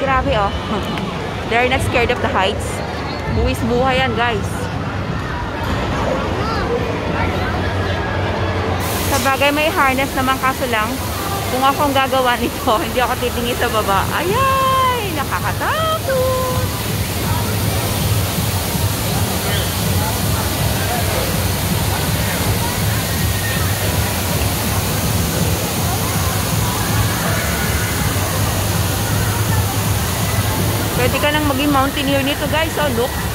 grabe oh. They're not scared of the heights. Buwis buhay yan, guys. Sa bagay may harness naman kaso lang, kung ako ang gagawa nito, hindi ako titingin sa baba. Ayay! Nakakatakot! Pwede ka nang maging mountaineer nito guys. Oh, look.